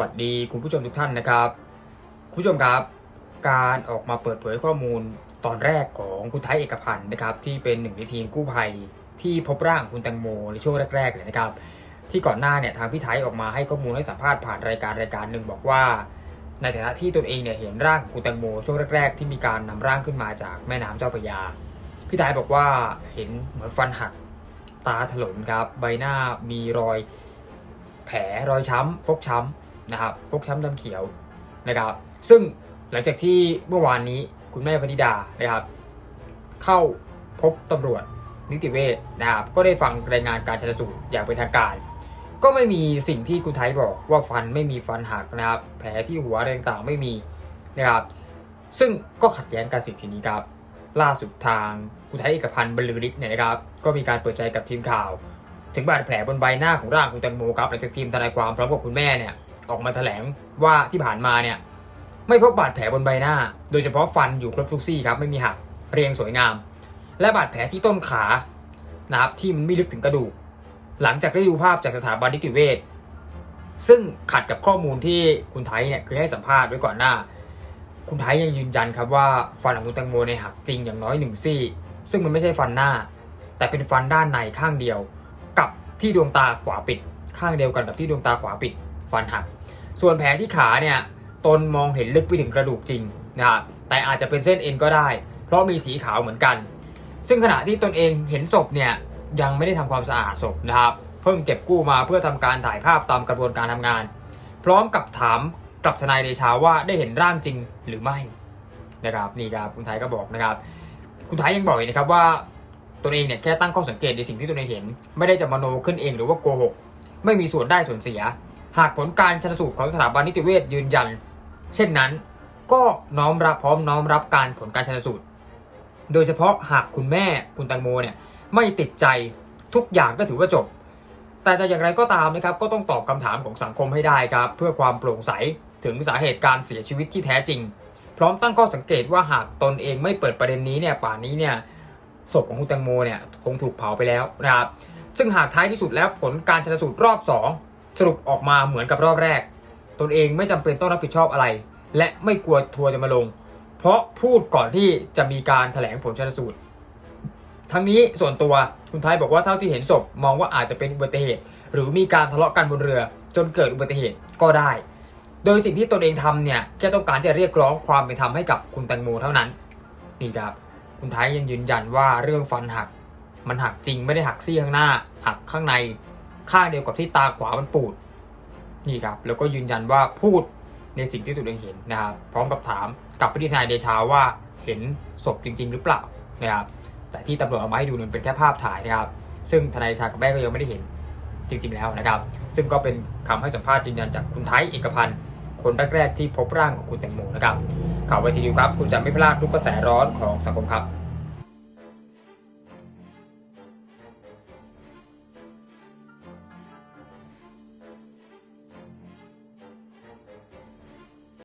วัสดีคุณผู้ชมทุกท่านนะครับ คุณผู้ชมครับ การออกมาเปิดเผยข้อมูลตอนแรกของคุณไทยเอกพันธ์นะครับ ที่เป็นหนึ่งในทีมกู้ภัยที่พบร่างคุณแตงโมในช่วงแรกๆเลยนะครับ ที่ก่อนหน้าเนี่ยทางพี่ไทยออกมาให้ข้อมูลให้สัมภาษณ์ผ่านรายการรายการหนึ่งบอกว่า ในฐานะที่ตนเองเนี่ยเห็นร่างคุณแตงโมช่วงแรกๆ ที่มีการนำร่างขึ้นมาจากแม่น้ำเจ้าพระยา พี่ไทยบอกว่าเห็นเหมือนฟันหักตาถลนครับใบหน้ามีรอยแผลรอยช้ำฟกช้ำ นะครับฟกช้ำดำเขียวนะครับ ซึ่งหลังจากที่เมื่อวานนี้คุณแม่พนิดานะครับ เข้าพบตำรวจนิติเวชนะครับก็ได้ฟังรายงานการชันสูตรอย่างเป็นทางการ ก็ไม่มีสิ่งที่คุณไทยบอกว่าฟันไม่มีฟันหักนะครับ แผลที่หัวอะไรต่างๆไม่มีนะครับ ซึ่งก็ขัดแย้งกันสิ่งนี้ครับ ล่าสุดทางคุณไทยเอกพันธ์บรรลือฤทธิ์เนี่ยนะครับ ก็มีการเปิดใจกับทีมข่าว ถึงบาดแผลบนใบหน้าของร่างคุณแตงโมครับหลังจากทีมทนายความพร้อมกับคุณแม่เนี่ย ออกมาแถลงว่าที่ผ่านมาเนี่ยไม่พบบาดแผลบนใบหน้า โดยเฉพาะฟันอยู่ครบทุกซี่ครับไม่มีหักเรียงสวยงาม และบาดแผลที่ต้นขานะครับที่มันไม่ลึกถึงกระดูก หลังจากได้ดูภาพจากสถาบันนิติเวชซึ่งขัดกับข้อมูลที่คุณไทยเนี่ยเคยให้สัมภาษณ์ไว้ก่อนหน้า คุณไทยยังยืนยันครับว่าฟันของคุณแตงโมในหักจริงอย่างน้อยหนึ่งซี่ ซึ่งมันไม่ใช่ฟันหน้า แต่เป็นฟันด้านในข้างเดียว กับที่ดวงตาขวาปิด ข้างเดียวกันกับที่ดวงตาขวาปิด ฟันหัก ส่วนแผลที่ขาเนี่ยตนมองเห็นลึกไปถึงกระดูกจริงนะครับแต่อาจจะเป็นเส้นเอ็นก็ได้ เพราะมีสีขาวเหมือนกัน ซึ่งขณะที่ตนเองเห็นศพเนี่ยยังไม่ได้ทำความสะอาดศพนะครับ เพิ่งเก็บกู้มาเพื่อทำการถ่ายภาพตามกระบวนการทำงาน พร้อมกับถามกับทนายเดชาว่าได้เห็นร่างจริงหรือไม่นะครับนี่ครับคุณไทยก็บอกนะครับ คุณไทยยังบอกอีกนะครับว่าตนเองเนี่ยแค่ตั้งข้อสังเกตในสิ่งที่ตนเองเห็น ไม่ได้จะมโนขึ้นเองหรือว่าโกหกไม่มีส่วนได้ส่วนเสีย หากผลการชันสูตรของสถาบันนิติเวชยืนยัน เช่นนั้น ก็น้อมรับพร้อมน้อมรับการผลการชันสูตร โดยเฉพาะหากคุณแม่คุณแตงโมเนี่ยไม่ติดใจทุกอย่างก็ถือว่าจบ แต่จะอย่างไรก็ตามนะครับก็ต้องตอบคำถามของสังคมให้ได้ครับ เพื่อความโปร่งใสถึงสาเหตุการเสียชีวิตที่แท้จริง พร้อมตั้งข้อสังเกตว่าหากตนเองไม่เปิดประเด็นนี้เนี่ยป่านนี้เนี่ยศพของคุณแตงโมเนี่ยคงถูกเผาไปแล้วนะครับซึ่งหากท้ายที่สุดแล้วผลการชันสูตรรอบ 2 สรุปออกมาเหมือนกับรอบแรก ตนเองไม่จำเป็นต้องรับผิดชอบอะไร และไม่กลัวทัวร์จะมาลง เพราะพูดก่อนที่จะมีการแถลงผลชันสูตร ทั้งนี้ส่วนตัวคุณไทยบอกว่าเท่าที่เห็นศพมองว่าอาจจะเป็นอุบัติเหตุ หรือมีการทะเลาะกันบนเรือ จนเกิดอุบัติเหตุก็ได้ โดยสิ่งที่ตนเองทำเนี่ยแค่ต้องการจะเรียกร้องความเป็นธรรมให้กับคุณแตงโมเท่านั้นนี่ครับคุณไทยยังยืนยันว่าเรื่องฟันหัก มันหักจริงไม่ได้หักซี่ข้างหน้า หักข้างใน ข้างเดียวกับที่ตาขวามันปูดนี่ครับ แล้วก็ยืนยันว่าพูดในสิ่งที่ตัวเองเห็นนะครับ พร้อมกับถามกับพิธีทนายเดชาว่าเห็นศพจริง ๆ หรือเปล่านะครับ แต่ที่ตำรวจเอามาให้ดูนั้นเป็นแค่ภาพถ่ายนะครับ ซึ่งทนายเดชากับแม่ก็ยังไม่ได้เห็นจริง ๆ แล้วนะครับ ซึ่งก็เป็นคำให้สัมภาษณ์ยืนยันจากคุณไทยเอกพันธ์คนแรกๆที่พบร่างของคุณแตงโมนะครับข่าวไวทีดีครับ คุณจะไม่พลาดทุกกระแสร้อนของสังคมครับ